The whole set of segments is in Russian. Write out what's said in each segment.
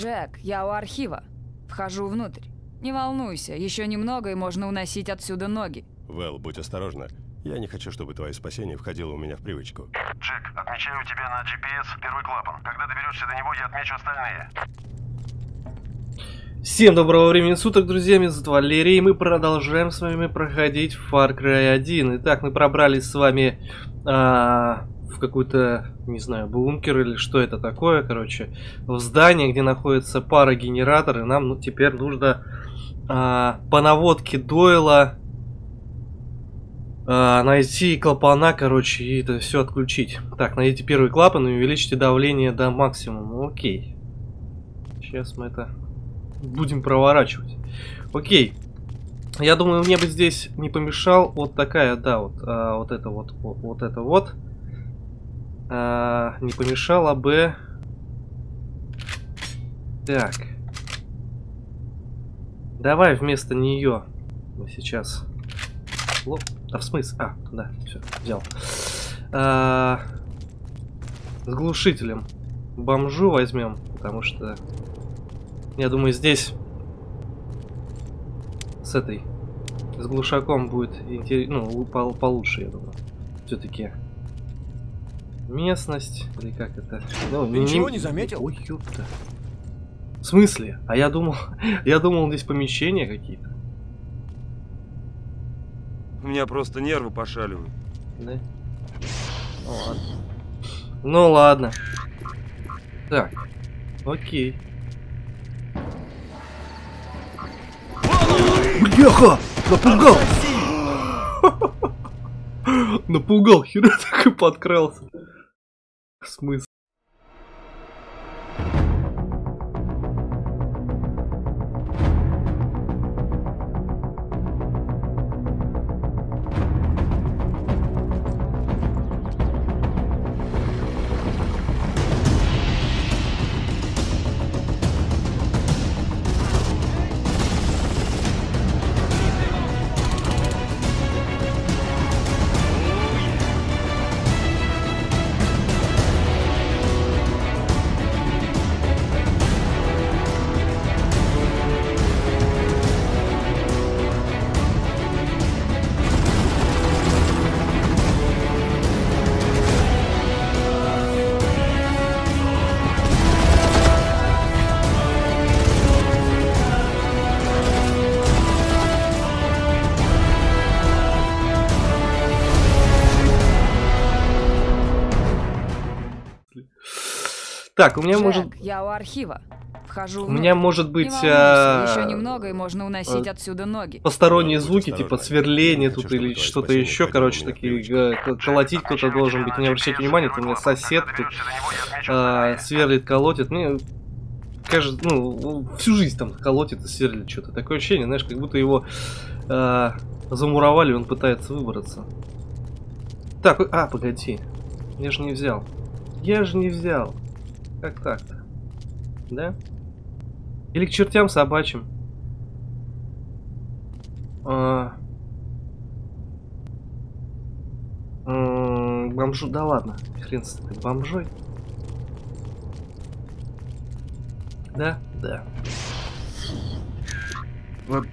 Джек, я у архива. Вхожу внутрь. Не волнуйся, еще немного и можно уносить отсюда ноги. Вэл, будь осторожна. Я не хочу, чтобы твое спасение входило у меня в привычку. Джек, отмечаю тебя на GPS первый клапан. Когда доберешься до него, я отмечу остальные. Всем доброго времени суток, друзья, меня зовут Валерий, и мы продолжаем с вами проходить Far Cry 1. Итак, мы пробрались с вами а, в какой-то, не знаю, бункер или что это такое, короче, в здание, где находится пара генератор, и нам ну, теперь нужно а, по наводке Дойла а, найти клапана, короче, и это все отключить. Так, найдите первый клапан и увеличьте давление до максимума. Окей. Сейчас мы это будем проворачивать. Окей. Я думаю, мне бы здесь не помешал вот такая, да, вот, а, вот это вот, вот, вот это вот. А, не помешало бы... Так. Давай вместо нее мы сейчас... Лоп. А в смысле? А, да, все, взял. А, с глушителем бомжу возьмем, потому что я думаю, здесь с этой, с глушаком будет ну, по получше, я думаю. Все-таки местность, или как это? Ну, Ты не... ничего не заметил? Ой, ёпта. В смысле? А я думал, я думал, здесь помещения какие-то. У меня просто нервы пошаливают. Да? Ну ладно. Ну ладно. Так. Окей. Бляха! Напугал! Напугал, хера так и подкрался. Смысл? Так, у меня Джек, может... я у архива. Вхожу У меня может быть... Не а... Еще немного, и можно уносить а... отсюда ноги. Посторонние да, звуки, типа сверление тут хочу, или что-то еще, короче, такие... Колотить кто-то должен быть. Не обращайте внимания, это у меня сосед тут а, сверлит, колотит. Мне кажется, ну, всю жизнь там колотит и сверлит что-то. Такое ощущение, знаешь, как будто его а, замуровали, он пытается выбраться. Так, а, погоди. Я же не взял. Я же не взял. Как так-то? Да? Или к чертям собачьим? А... Бомжу, да ладно, хрен с этой бомжой. Да? Да. Вот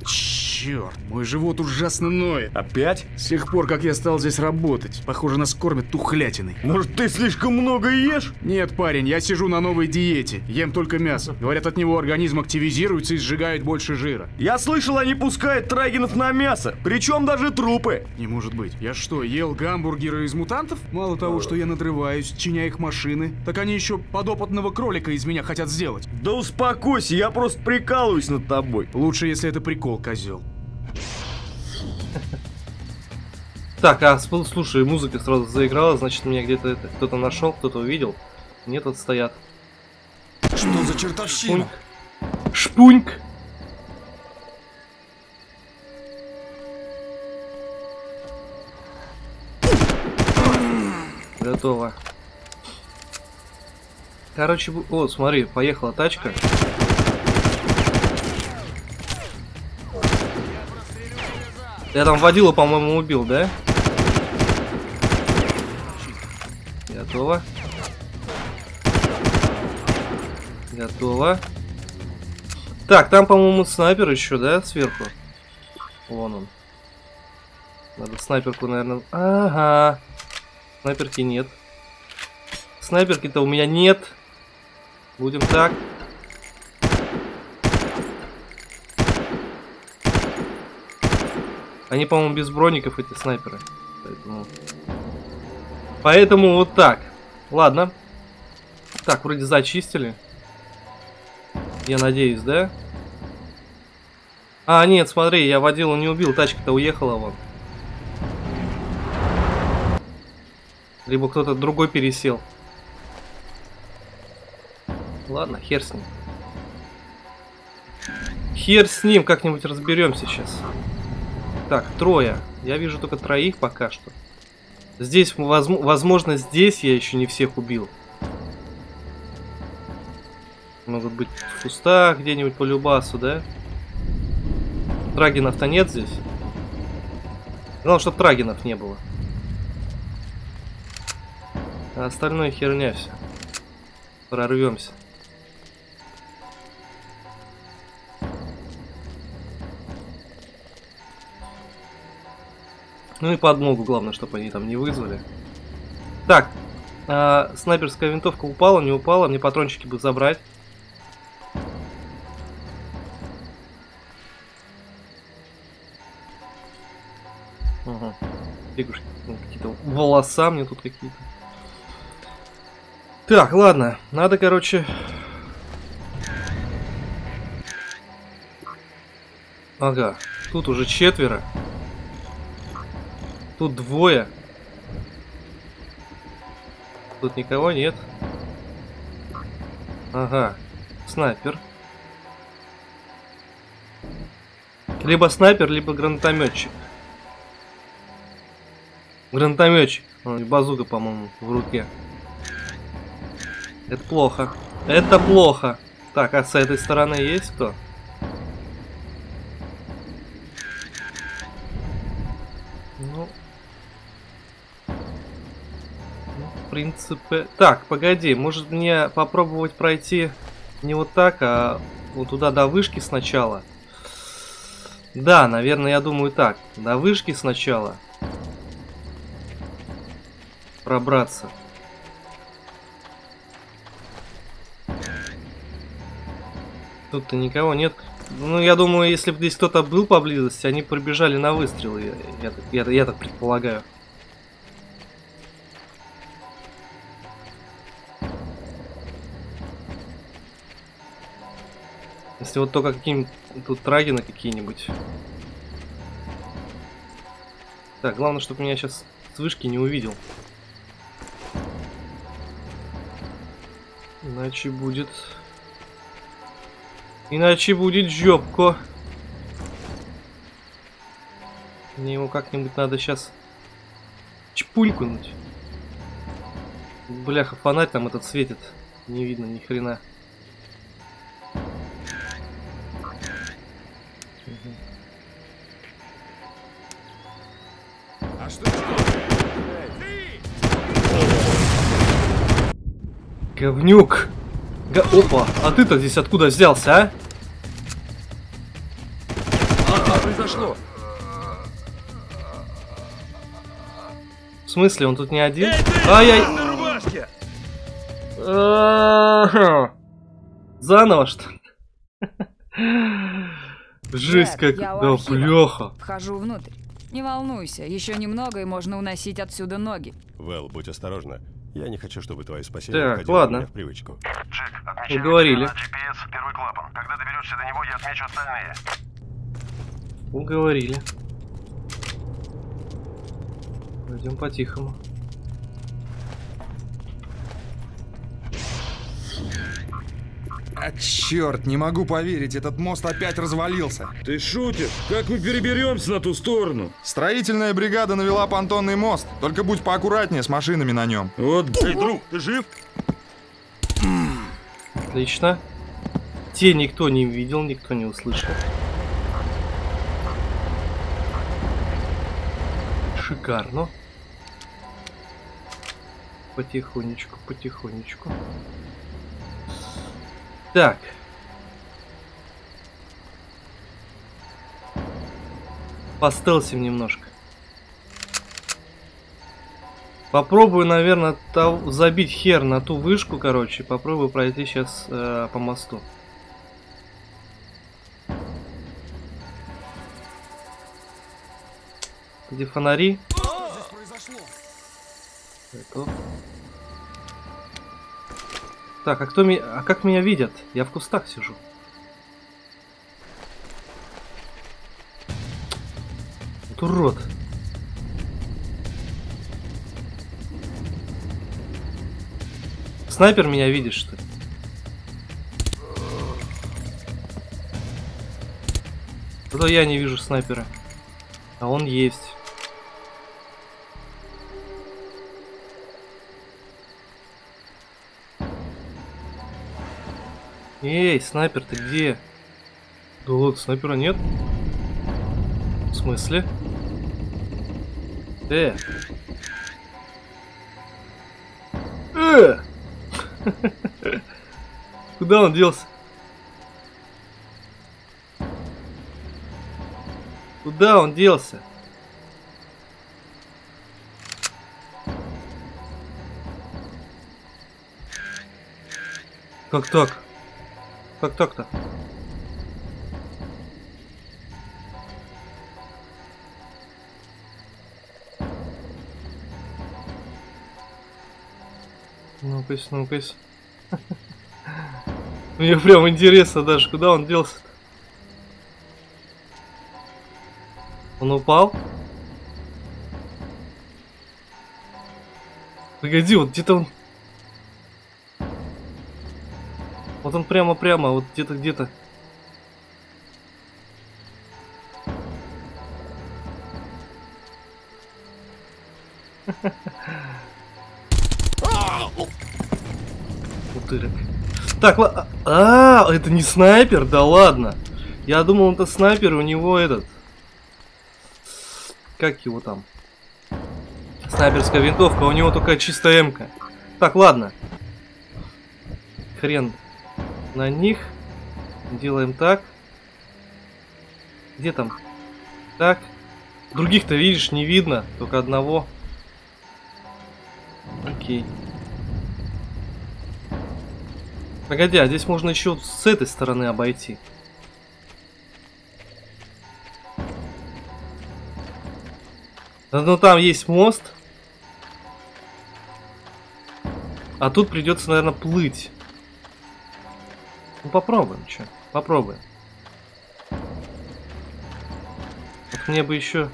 черт, мой живот ужасно ноет. Опять? С тех пор, как я стал здесь работать. Похоже, нас кормят тухлятиной. Может, ты слишком много ешь? Нет, парень, я сижу на новой диете. Ем только мясо. Говорят, от него организм активизируется и сжигает больше жира. Я слышал, они пускают трагинов на мясо. Причем даже трупы. Не может быть. Я что, ел гамбургеры из мутантов? Мало того, что я надрываюсь, чиня их машины, так они еще подопытного кролика из меня хотят сделать. Да успокойся, я просто прикалываюсь над тобой. Лучше, если это прикол, козел. Так, а слушай, музыка сразу заиграла, значит меня где-то кто-то нашел, кто-то увидел. Нет, вот стоят. Что за чертовщина? Шпуньк. Шпуньк. Готово. Короче, вот, смотри, поехала тачка. Я там водила, по-моему, убил, да? Готово. Готово. Так, там, по-моему, снайпер еще, да, сверху? Вон он. Надо снайперку, наверное... Ага. Снайперки нет. Снайперки-то у меня нет. Будем так. Они, по-моему, без броников, эти снайперы. Поэтому... Поэтому вот так. Ладно. Так, вроде зачистили. Я надеюсь, да? А, нет, смотри, я водила не убил, тачка-то уехала вон. Либо кто-то другой пересел. Ладно, хер с ним. Хер с ним, как-нибудь разберемся сейчас. Так, трое. Я вижу только троих пока что. Здесь, возможно, здесь я еще не всех убил. Могут быть в кустах где-нибудь по любасу, да? Трагинов-то нет здесь. Главное, чтобы трагинов не было. А остальное херня все. Прорвемся. Ну и подмогу, главное, чтобы они там не вызвали. Так, а, снайперская винтовка упала, не упала, мне патрончики бы забрать. Ага. Фигушки, ну, какие-то волоса мне тут какие-то. Так, ладно, надо, короче... Ага, тут уже четверо. Тут двое. Тут никого нет. Ага. Снайпер. Либо снайпер, либо гранатометчик. Гранатометчик. Базука, по-моему, в руке. Это плохо. Это плохо. Так, а с этой стороны есть кто? Принципе... Так, погоди, может мне попробовать пройти не вот так, а вот туда до вышки сначала? Да, наверное, я думаю так. До вышки сначала. Пробраться. Тут-то никого нет. Ну, я думаю, если бы здесь кто-то был поблизости, они прибежали на выстрелы, я, я, я, я так предполагаю. Если вот только какие-нибудь тут трагины какие-нибудь. Так, главное, чтобы меня сейчас с вышки не увидел. Иначе будет... Иначе будет жопко. Мне его как-нибудь надо сейчас чпулькнуть. Бляха, фонарь там этот светит. Не видно ни хрена. Говнюк! Га Опа, а ты-то здесь откуда взялся, а? Что произошло? В смысле, он тут не один? Ай-яй! Заново, что Жесть как... Да, плеха. Вхожу внутрь. Не волнуйся, еще немного и можно уносить отсюда ноги. Вэл, будь осторожна. Я не хочу, чтобы твое спасение так, ладно. в привычку. Джек, Уговорили. на GPS первый клапан. Когда доберешься до него, я отмечу остальные. Уговорили. Пойдем по-тихому. А черт, не могу поверить, этот мост опять развалился. Ты шутишь? Как мы переберемся на ту сторону? Строительная бригада навела понтонный мост. Только будь поаккуратнее с машинами на нем. Вот, эй, друг, ты жив? Отлично. Те никто не видел, никто не услышал. Шикарно. Потихонечку, потихонечку. Так. Постелсим немножко. Попробую, наверное, тав... забить хер на ту вышку, короче. Попробую пройти сейчас э, по мосту. Где фонари? Готов. Так, а кто меня... А как меня видят? Я в кустах сижу. Вот урод. Снайпер меня видит, что ли? Зато я не вижу снайпера. А он есть. Эй, снайпер, ты где? Да вот, снайпера нет. В смысле? Э. Э. Куда он делся? Куда он делся? Как так? Как так-то? Ну-кась, ну-кась. Мне прям интересно даже, куда он делся -то? Он упал? Погоди, вот где-то он... Вот он прямо-прямо, вот где-то, где-то. Утырок. Так, ла- а, это не снайпер? Да ладно. Я думал, это снайпер, у него этот... Как его там? Снайперская винтовка, у него только чистая м-ка. Так, ладно. Хрен на них. Делаем так. Где там? Так. Других-то, видишь, не видно. Только одного. Окей. Погоди, а здесь можно еще с этой стороны обойти. Ну там есть мост. А тут придется, наверное, плыть. Ну попробуем, что? Попробуем. Вот мне бы еще...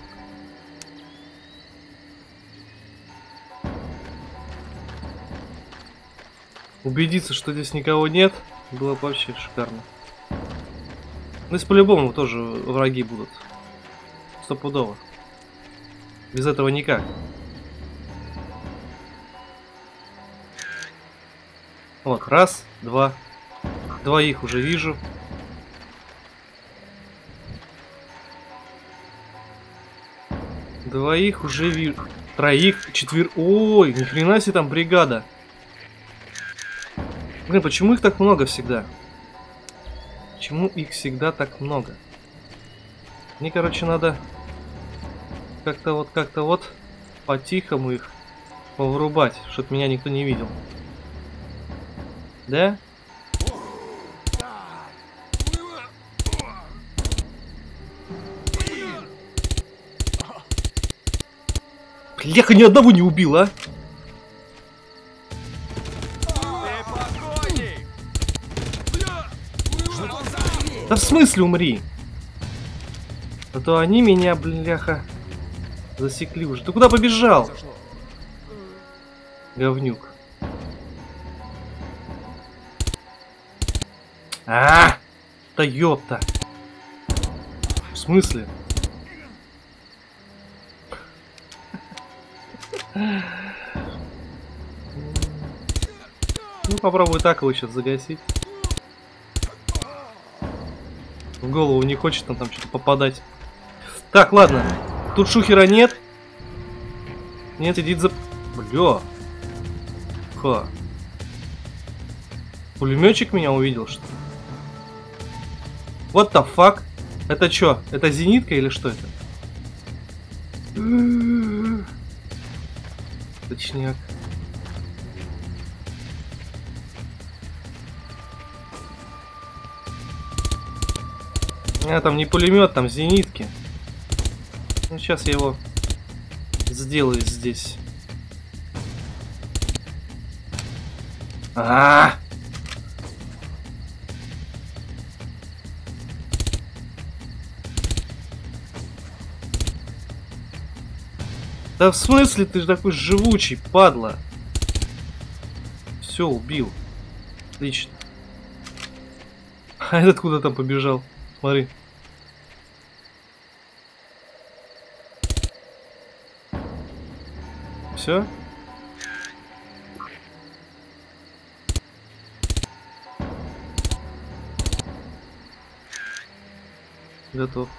Убедиться, что здесь никого нет, было бы вообще шикарно. Ну, здесь по-любому тоже враги будут. Стопудово. Без этого никак. Вот, раз, два. Двоих уже вижу. Двоих уже вижу. Троих, четвер... Ой, ни хрена себе там бригада. Блин, почему их так много всегда? Почему их всегда так много? Мне, короче, надо как-то вот, как-то вот по-тихому их повырубать, чтобы меня никто не видел. Да? Бляха, ни одного не убил, а? Да в смысле умри? А то они меня, бляха, засекли уже. Ты куда побежал? Говнюк. А, ёпта. В смысле? Ну, попробую так его сейчас загасить. В голову не хочет он там что-то попадать. Так, ладно. Тут шухера нет. Нет, иди за... Бля. Ха. Пулеметчик меня увидел, что ли? What the fuck? Это что? Это зенитка или что это? Точняк. А, там не пулемет, там зенитки. Ну, сейчас я его сделаю здесь. А, -а, -а! Да в смысле ты же такой живучий, падла? Все, убил. Отлично. А этот куда там побежал? Смотри. Все? Готов.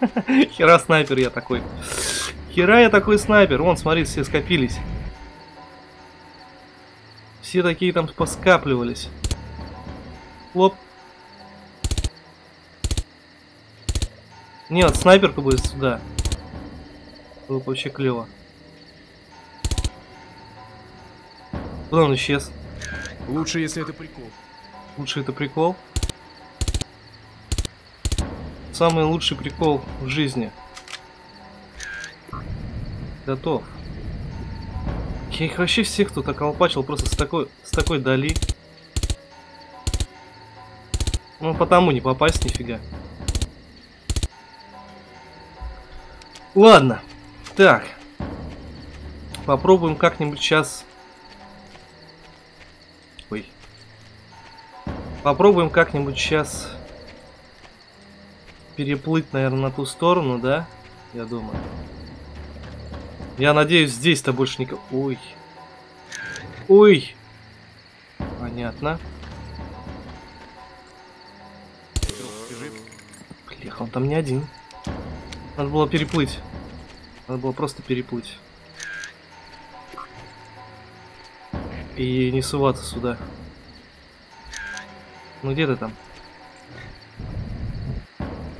Хера снайпер я такой. Хера я такой снайпер. Вон, смотри, все скопились. Все такие там поскапливались. Лоп. Нет, снайперка будет сюда. Было бы вообще клево. Куда он исчез? Лучше, если это прикол. Лучше это прикол? Самый лучший прикол в жизни. Готов. Я их вообще всех тут околпачил просто с такой, с такой дали. Ну, потому не попасть нифига. Ладно. Так. Попробуем как-нибудь сейчас... Ой. Попробуем как-нибудь сейчас переплыть, наверное, на ту сторону, да? Я думаю. Я надеюсь, здесь-то больше никого... Ой. Ой. Понятно. Блеха, он там не один. Надо было переплыть. Надо было просто переплыть. И не суваться сюда. Ну где ты там?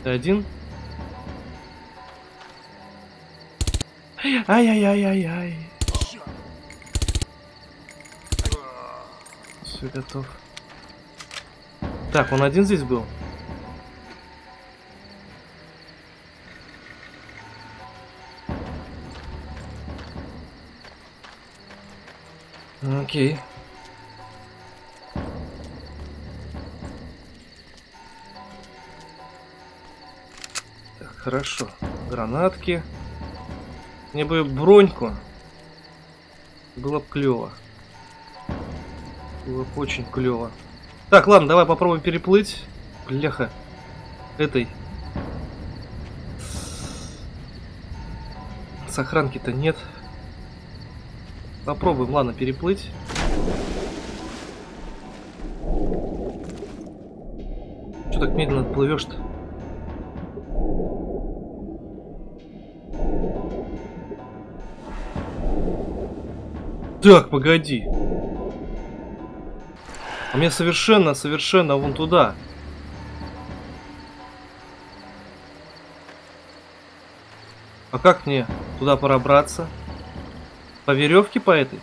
Ты один? Ай-яй-яй-яй-яй. Все готов. Так, он один здесь был? Окей. Так, хорошо. Гранатки. Мне бы броньку. Было бы клево. Было бы очень клево. Так, ладно, давай попробуем переплыть. Бляха. Этой. Сохранки-то нет. Попробуем, ладно, переплыть. Что так медленно плывешь-то? Так, погоди. А мне совершенно, совершенно вон туда. А как мне туда пробраться? По веревке по этой?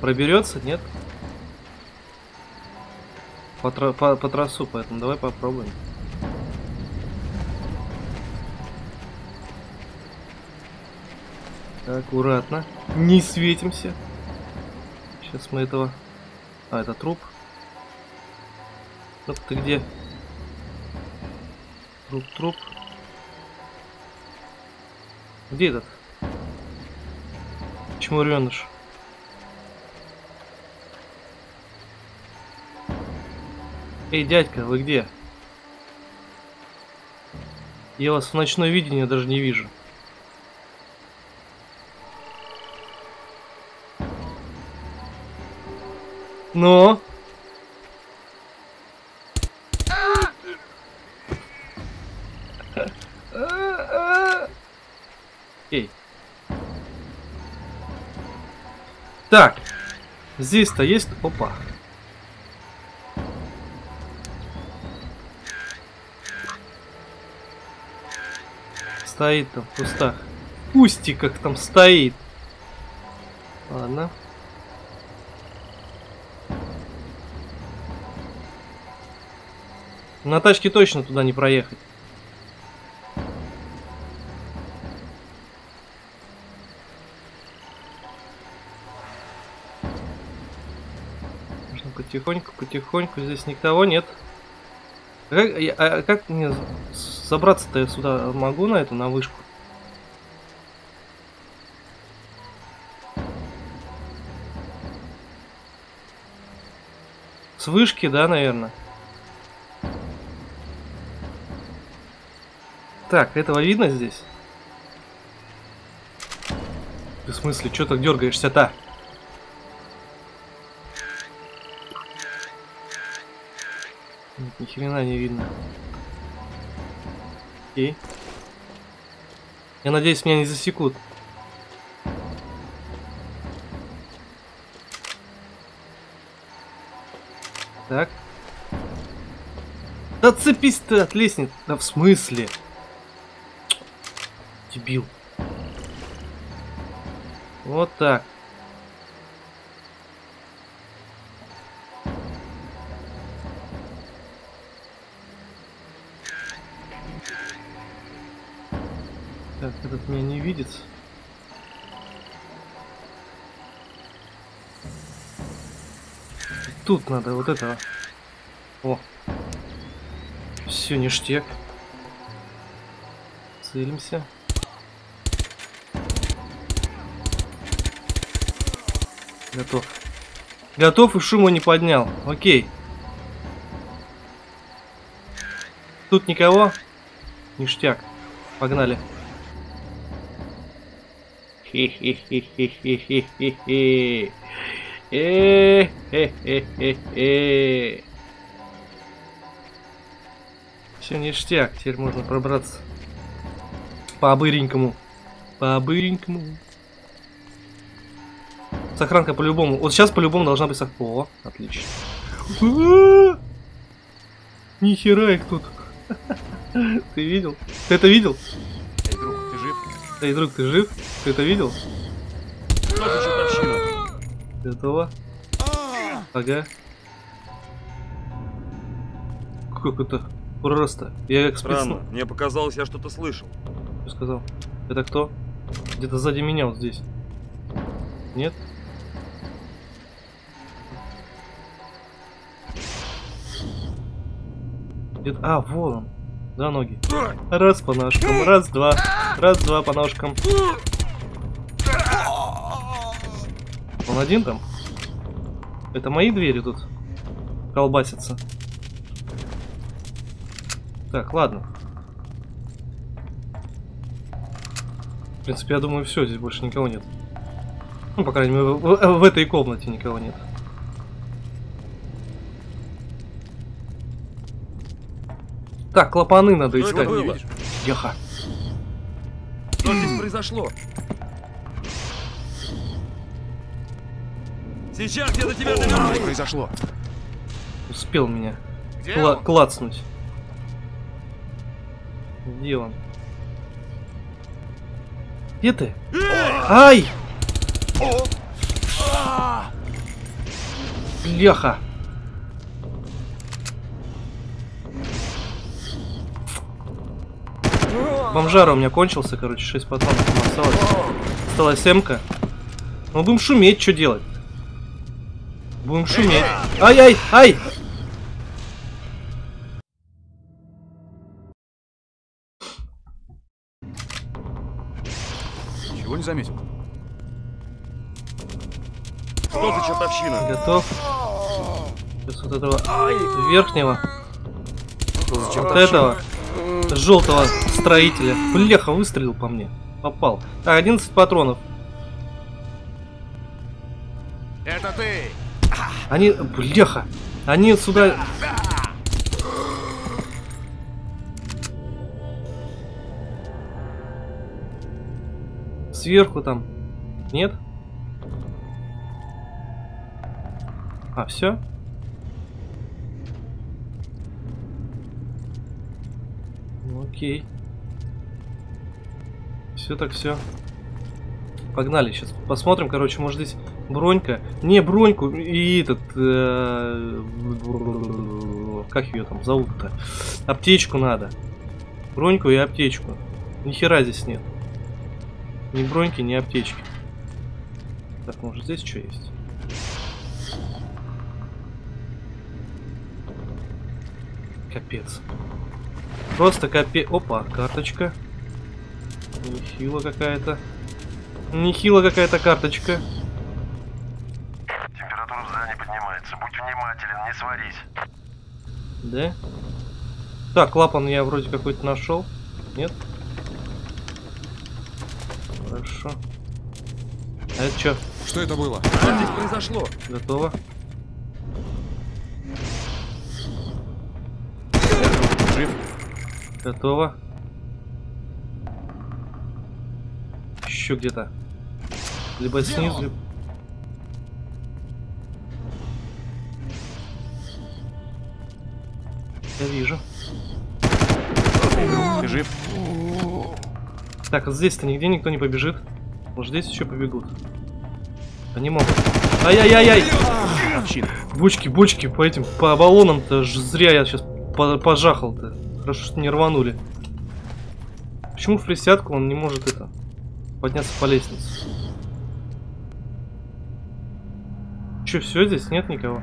Проберется, нет? По, тра по, по трассу, поэтому давай попробуем. Аккуратно. Не светимся. Сейчас мы этого... А, это труп. Ну ты где? Труп, труп. Где этот? Чмуреныш. Эй, дядька, вы где? Я вас в ночное видение даже не вижу. Но? Так, здесь-то есть... Опа. стоит там в кустах. Кустиках там стоит. На тачке точно туда не проехать. Можно потихоньку, потихоньку. Здесь никого нет. А как, а как мне забраться-то сюда могу на эту, на вышку? С вышки, да, наверное? Так, этого видно здесь? Ты в смысле, что так дергаешься-то? Ни хрена не видно. Окей. Я надеюсь, меня не засекут. Так. Да цепись ты от лестницы. Да в смысле? Дебил. Вот так. Так, этот меня не видит. Тут надо вот этого. О. Все, ништяк. Целимся. Готов. Готов и шума не поднял. Окей. Тут никого? Ништяк. Погнали. Хе-хе-хе-хе-хе-хе-хе. Э-хе-хе-хе-хе. Все ништяк, теперь можно пробраться. По-быренькому. По-быренькому. Сохранка по-любому. Вот сейчас по-любому должна быть сох... О, отлично. А! Нихера их тут. Ты видел? Ты это видел? Эй, друг, ты жив? Эй, друг, ты жив? Ты это видел? Готово? Ага. Как это? Просто. Я как спецназ. Странно, мне показалось, я что-то слышал. Что сказал? Это кто? Где-то сзади меня вот здесь. Нет? Где-то... А, вон он. Да, ноги. Раз по ножкам, раз, два. Раз, два по ножкам. Он один там? Это мои двери тут колбасятся. Так, ладно. В принципе, я думаю, все, здесь больше никого нет. Ну, по крайней мере, в, в- в этой комнате никого нет. Так, клапаны надо Что это искать. было? Яха. Что здесь произошло? Сейчас где-то тебя доберусь. произошло? Успел меня Где кла- он? клацнуть. Где он? Где ты? Ай! Бляха! Бомжара у меня кончился, короче, 6 патронов осталось. Осталась эмка. Ну будем шуметь, что делать? Будем шуметь. Ай-ай! Ай! Чего не заметил? Что за чертовщина? Готов. Сейчас вот этого верхнего. Вот этого. Желтого строителя. Бляха, выстрелил по мне. Попал. Так, 11 патронов. Это ты! Они... Бляха. Они сюда... Сверху там. Нет? А, все? Окей. Все так все. Погнали, сейчас посмотрим, короче, может здесь бронька. Не, броньку и этот... Э, как ее там зовут-то? Аптечку надо. Броньку и аптечку. Ни хера здесь нет. Ни броньки, ни аптечки. Так, может здесь что есть? Капец. Просто капец. Опа, карточка. Нехило какая-то. Нехило какая-то карточка. Температура в здании поднимается. Будь внимателен, не сварись. Да? Так, клапан я вроде какой-то нашел. Нет? Хорошо. А это что? Что это было? Что здесь произошло? Готово. Жив? Готово. Еще где-то. Либо снизу, либо... Я вижу. Ты жив? Так, вот здесь-то нигде никто не побежит. Может здесь еще побегут. Они могут. Ай-яй-яй-яй! Бочки, бочки по этим, по баллонам-то ж зря я сейчас пожахал-то. Хорошо, что не рванули. Почему в присядку он не может это подняться по лестнице? Че, все здесь? Нет никого?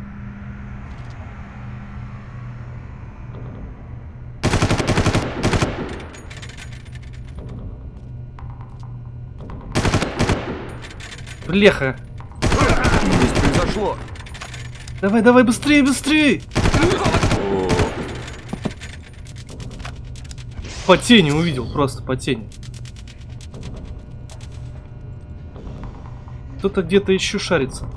Блеха! Здесь произошло. Давай, давай, быстрее, быстрее! По тени увидел, просто по тени. Кто-то где-то еще шарится.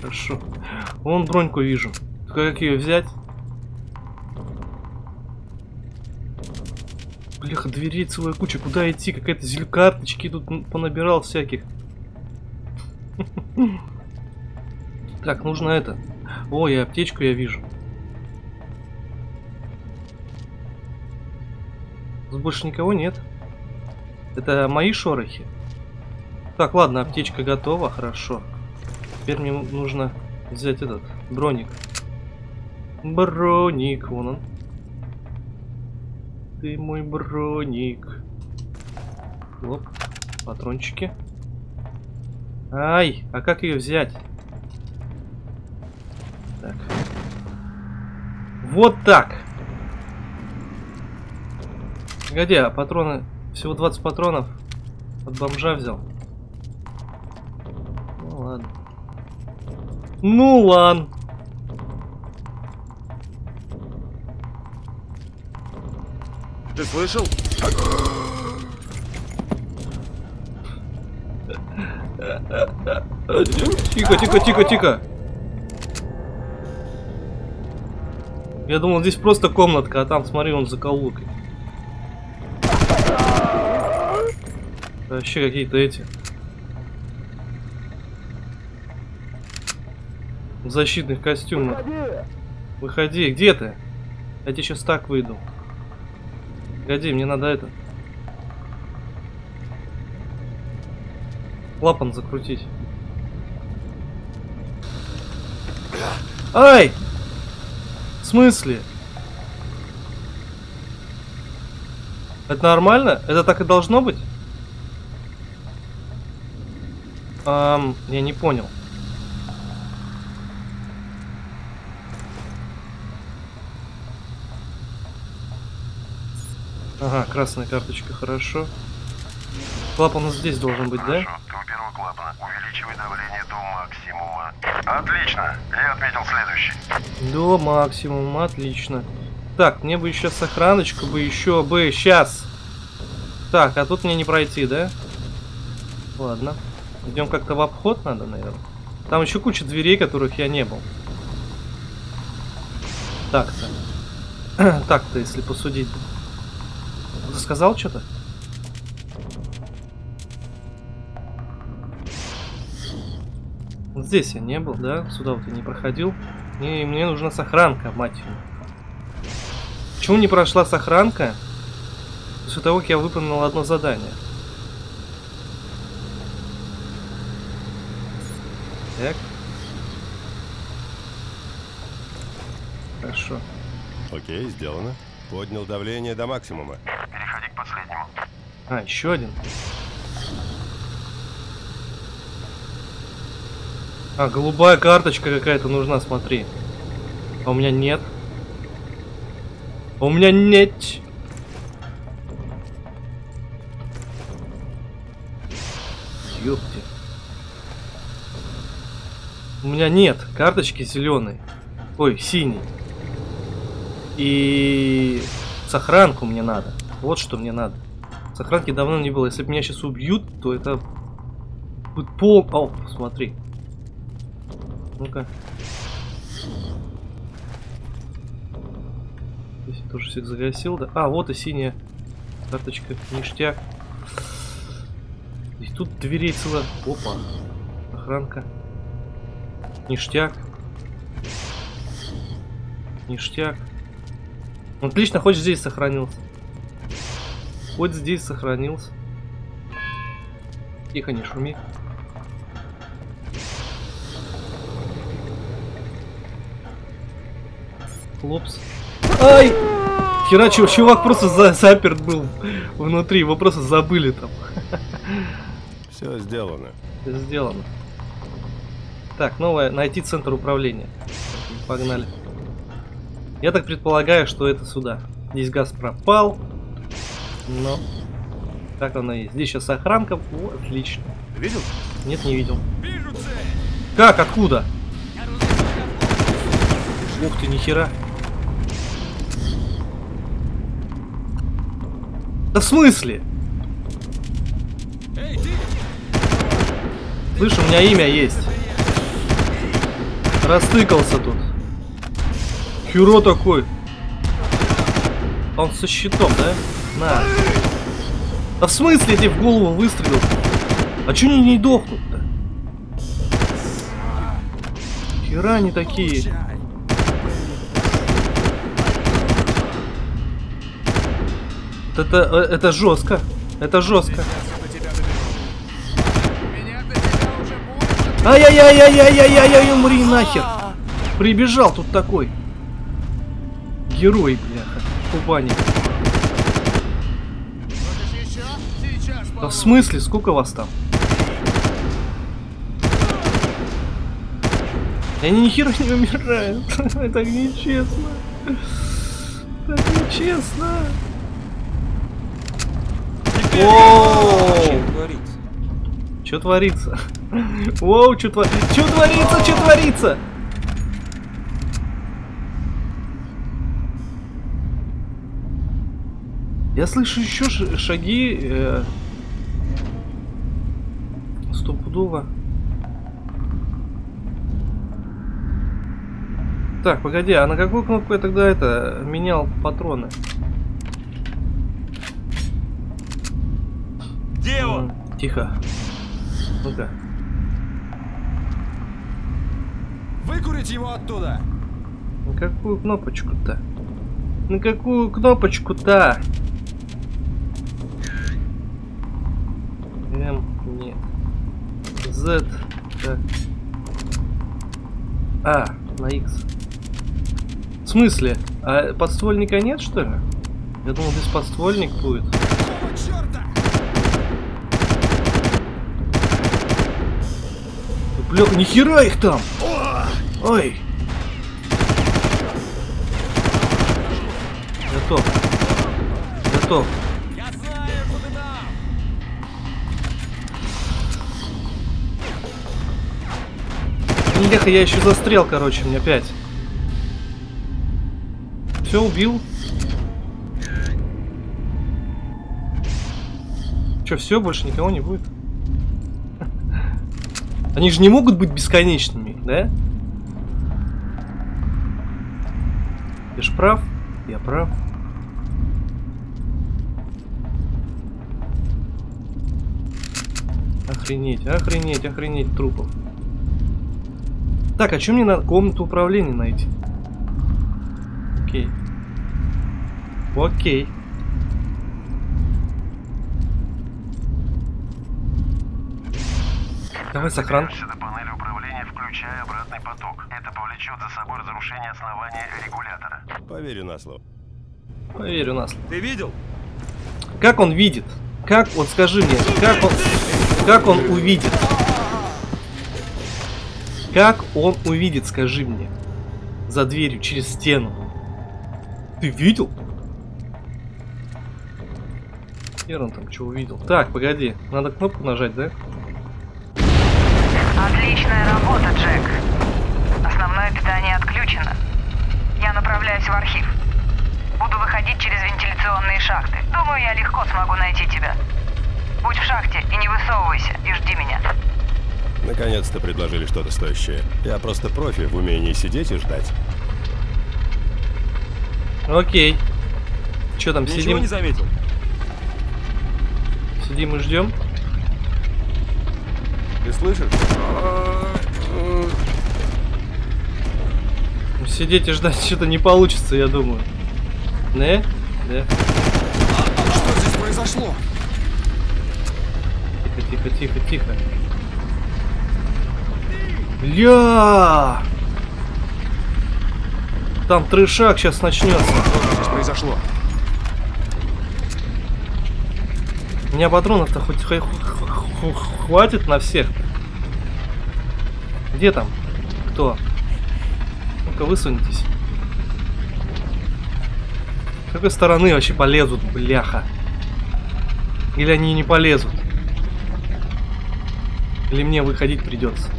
Хорошо. Вон броньку вижу. Как ее взять? Бляха, дверей целая куча. Куда идти? Какая-то зель карточки тут понабирал всяких. Так, нужно это. О, и аптечку я вижу. Тут больше никого нет. Это мои шорохи. Так, ладно, аптечка готова, хорошо. Теперь мне нужно взять этот броник. Броник, вон он. Ты мой броник. Оп, патрончики. Ай, а как ее взять? Так. Вот так. Погоди, а патроны... Всего 20 патронов от бомжа взял. Ну ладно. Ну ладно. Ты слышал? Тихо, тихо, тихо, тихо. Я думал, здесь просто комнатка, а там, смотри, он за закоулкой. Вообще какие-то эти. В защитных костюмах. Выходи, где ты? Я тебе сейчас так выйду. Погоди, мне надо это. Клапан закрутить. Ай! В смысле? Это нормально? Это так и должно быть? Ам, я не понял. Ага, красная карточка, хорошо. Клапан у нас здесь должен быть, да? Хорошо, ты у первого клапана. Увеличивай давление до максимума. Отлично. Я отметил следующий. До максимума, отлично. Так, мне бы еще сохраночку бы еще бы, сейчас. Так, а тут мне не пройти, да? Ладно. Идем как-то в обход надо, наверное. Там еще куча дверей, которых я не был. Так-то. Так-то, если посудить. Ты сказал что-то? Здесь я не был, да? Сюда вот я не проходил. И мне нужна сохранка, мать ее. Почему не прошла сохранка? После того, как я выполнил одно задание. Так. Хорошо. Окей, сделано. Поднял давление до максимума. Переходи к последнему. А, еще один. А, голубая карточка какая-то нужна, смотри. А у меня нет. А у меня нет. Ёпти. У меня нет карточки зеленой. Ой, синий. И сохранку мне надо. Вот что мне надо. Сохранки давно не было. Если меня сейчас убьют, то это будет пол... О, смотри. Ну-ка. Здесь я тоже всех загасил, да? А, вот и синяя карточка. Ништяк. Здесь тут дверей целая. Опа. Охранка. Ништяк. Ништяк. Отлично, хоть здесь сохранился. Хоть здесь сохранился. Тихо, не шуми. Хлопс. Ай! Херачил, чувак просто за заперт был внутри, его просто забыли там. Все сделано. Всё сделано. Так, новое, найти центр управления. Погнали. Я так предполагаю, что это сюда. Здесь газ пропал. Но... Так оно и есть. Здесь сейчас охранка. О, отлично. Видел? Нет, не видел. Как? Откуда? Ух ты, нихера. Да в смысле? Слышь, у меня имя есть. Растыкался тут. Херо такой. Он со щитом, да? На. Да в смысле я тебе в голову выстрелил? А чё они не дохнут-то? Хера они такие. Это, э, это жестко. Это жестко. Ай-яй-яй-яй-яй-яй-яй, умри нахер. Прибежал тут такой. Герой, бляха. Кубани. Да в смысле? Сколько вас там? Они ни хера не умирают. Это нечестно. Так нечестно. Воу! Что творится? Воу, что творится? Что творится? Что творится? Я слышу еще шаги. Э, стопудово. Так, погоди, а на какую кнопку я тогда это менял патроны? Где он? Тихо. Ну-ка. Выкурить его оттуда! На какую кнопочку-то? На какую кнопочку-то? М, нет. Z, так. А, на X. В смысле? А подствольника нет, что ли? Я думал, здесь подствольник будет. Бля, нихера их там! Ой! Готов. Готов. Леха, я еще застрял, короче, мне опять. Все, убил. Че, все, больше никого не будет? Они же не могут быть бесконечными, да? Я ж прав? Я прав. Охренеть, охренеть, охренеть трупов. Так, а что мне надо комнату управления найти? Окей. Окей. Давай сохран. До панели управления, включая обратный поток. Это повлечет за собой разрушение основания регулятора. Поверю на слово. Поверю на слово. Ты видел? Как он видит? Как, вот скажи мне, как он, как он увидит? Как он увидит, скажи мне? За дверью, через стену. Ты видел? Хер он там что увидел? Так, погоди, надо кнопку нажать, да? Отличная работа, Джек. Основное питание отключено. Я направляюсь в архив. Буду выходить через вентиляционные шахты. Думаю, я легко смогу найти тебя. Будь в шахте и не высовывайся, и жди меня. Наконец-то предложили что-то стоящее. Я просто профи в умении сидеть и ждать. Окей. Что там, Ничего сидим, не заметил? сидим и ждем? Ты слышишь? Сидеть и ждать что-то не получится, я думаю. Не? Да. Что здесь произошло? Тихо, тихо, тихо, тихо. Ля! Там трешак сейчас начнется. Что здесь произошло? У меня патронов-то хоть хватит на всех. Где там? Кто? Ну-ка высунитесь. С какой стороны вообще полезут, бляха? Или они не полезут? Или мне выходить придется?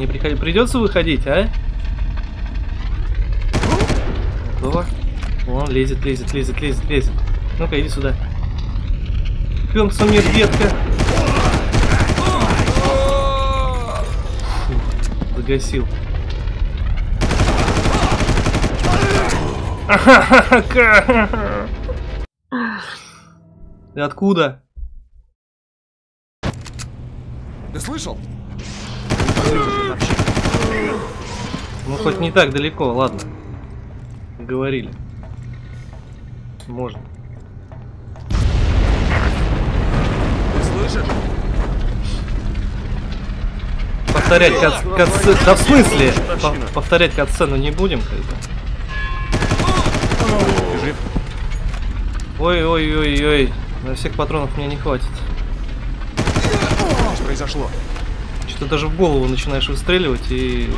Мне приходи- придется выходить, а? Готово. О, лезет, лезет, лезет, лезет, лезет. Ну-ка, иди сюда. Пенсумир, детка. Фу, загасил. Ты откуда? Ты слышал? Ну, хоть не так далеко, ладно. Говорили. Можно. Ты слышишь? Повторять кат- катсцену... Да в смысле? По- Повторять катсцену не будем, как бы. Жив? Ой-ой-ой-ой. На всех патронов мне не хватит. Что произошло? Что-то даже в голову начинаешь выстреливать и...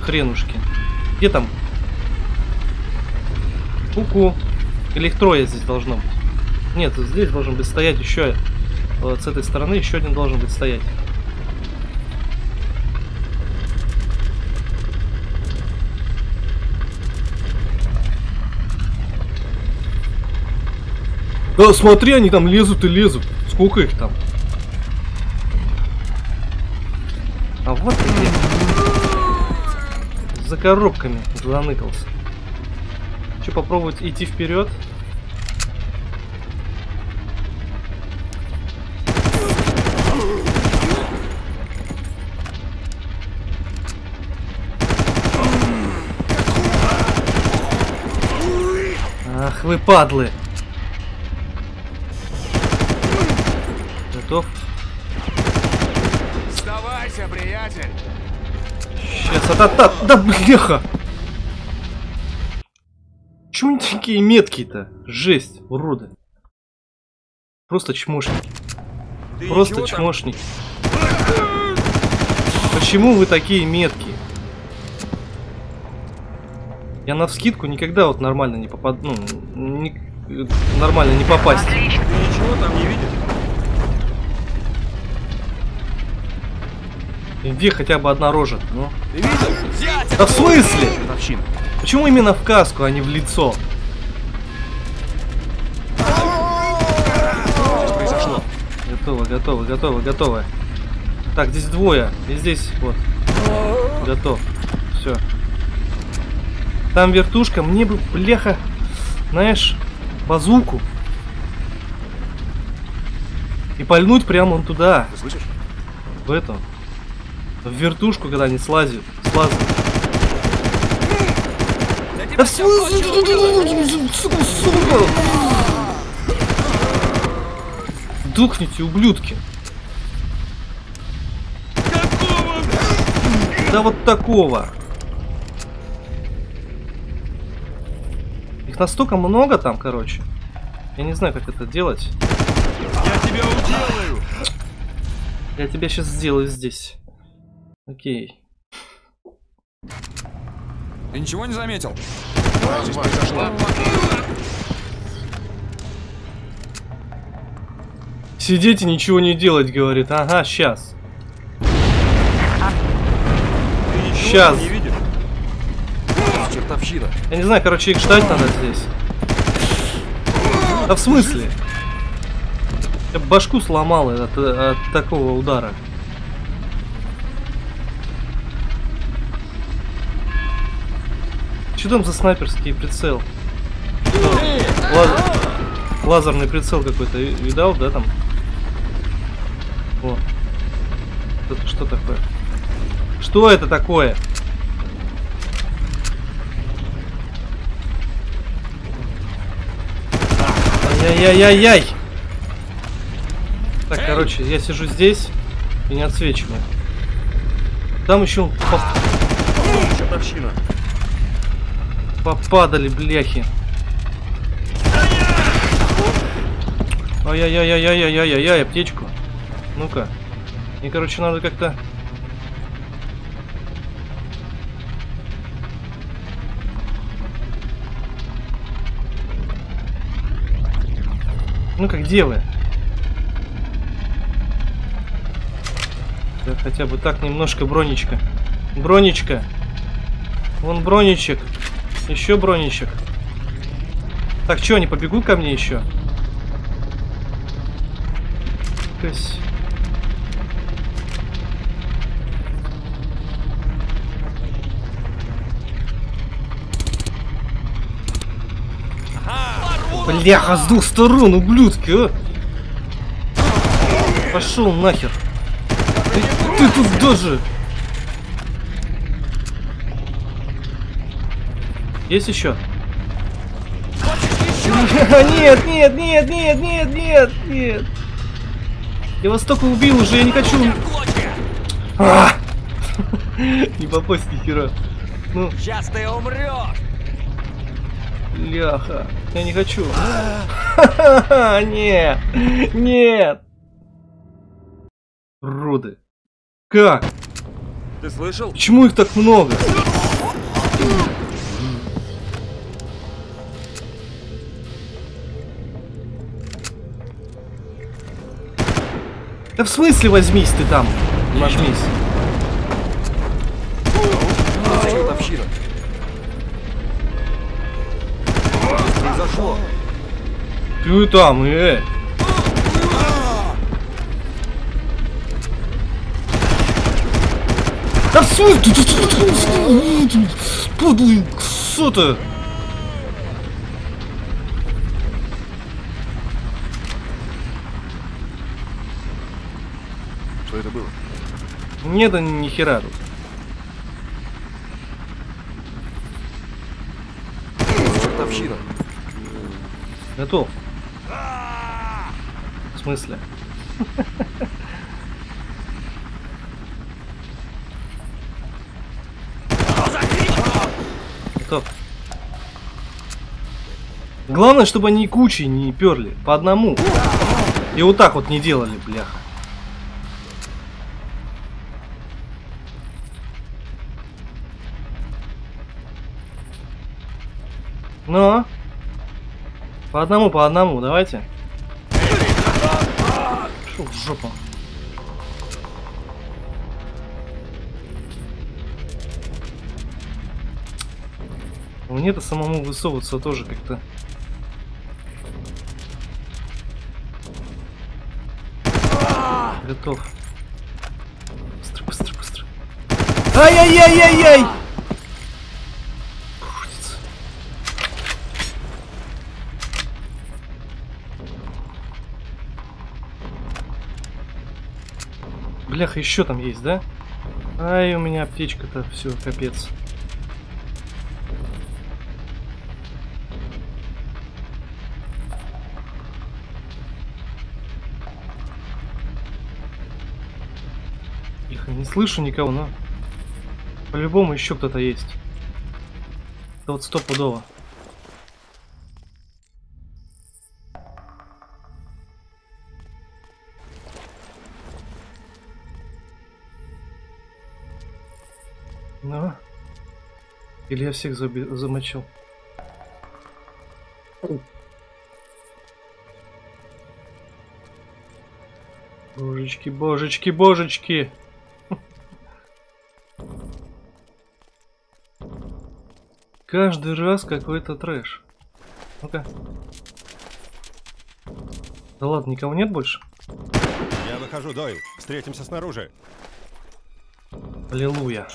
Хренушки. Где там? Ку-ку. Или их трое здесь должно быть. Нет, здесь должен быть стоять еще... Вот с этой стороны еще один должен быть стоять. Да смотри, они там лезут и лезут. Сколько их там? А вот где. За коробками заныкался. Че, попробовать идти вперед? Ах, вы падлы! Готов? Сдавайся, приятель! Сейчас, а та, та, да бляха! Чего они такие меткие-то? Жесть, уроды. Просто чмошники. Ты Просто там? чмошники. Почему вы такие меткие? Я на вскидку никогда вот нормально не попад... Ну, э, нормально не попасть. Отлично. Ты ничего там не видишь? Где хотя бы одна рожа? Ну. Ты видел? Да в смысле? Чертовщина. Почему именно в каску, а не в лицо? Что произошло? Готово, готово, готово, готово. Так, здесь двое. И здесь вот. Готов. Все. Там вертушка. Мне бы, бляха, знаешь, базуку. И пальнуть прямо вон туда, Ты слышишь? в эту в вертушку, когда они слазят. Слазят. Да в сука! Духните, ублюдки! Да вот такого! Их настолько много там, короче. Я не знаю, как это делать. Я тебя уделаю! Я тебя сейчас сделаю здесь. Окей. Ты ничего не заметил? Сидеть и ничего не делать, говорит. Ага, сейчас. Сейчас. Не видишь? Чертовщина. Я не знаю, короче, их ждать надо здесь. Да в смысле? Я башку сломал от, от такого удара. Что там за снайперский прицел? Что? Лаз- Лазерный прицел какой-то. Ви- Видал, да, там? О. Это что такое? Что это такое? Ай-яй-яй-яй! Так, короче, я сижу здесь и не отсвечиваю. Там еще Чертовщина. Попадали, бляхи. Ай-яй-яй-яй-яй-яй-яй-яй, аптечку. Ну-ка. Мне, короче, надо как-то... Ну-ка, где вы? Да, хотя бы так немножко бронечка. Бронечка. Вон бронечек. Еще бронечек. Так, что, они побегут ко мне еще? То есть... Бляха, с двух сторон, ублюдки, а! Пошел нахер. Ты, ты тут даже... Есть еще? Нет, нет, нет, нет, нет, нет, нет. Я вас столько убил уже, я не хочу. А! Не попасть ни хера. Ну, Сейчас ты умрешь! ляха. Я не хочу. Нет. Нет. Роды. Как? Ты слышал? Почему их так много? Да в смысле возьмись ты там? Нажмись. Чертовщина. Произошло. Ты там, э. Да в смысле? Подлый, что ты? Что это было? Не да ни хера тут. Чертовщина. Готов. В смысле? Готов. Главное, чтобы они кучей не перли, по одному. И вот так вот не делали, бляха. Ну? По одному, по одному, давайте. Шел в жопу. Мне-то самому высовываться тоже как-то. Готов. Быстро, быстро, быстро. Ай-яй-яй-яй-яй! Бляха, еще там есть, да? Ай, у меня аптечка-то все, капец. Тихо, не слышу никого, но... По-любому еще кто-то есть. Это вот стопудово. Или я всех замочил. Божечки, божечки, божечки. Каждый раз какой-то трэш. Ну-ка. Да ладно, никого нет больше? Я выхожу, Дойл. Встретимся снаружи. Аллилуйя.